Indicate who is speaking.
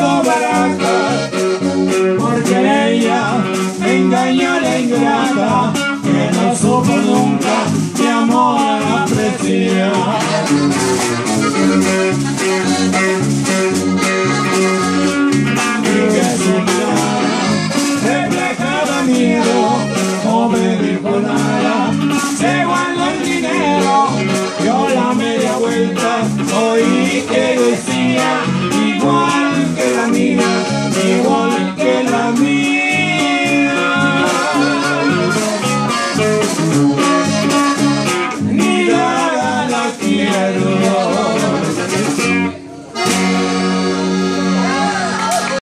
Speaker 1: Barata, porque ella me engañó la ingrata, Seattle.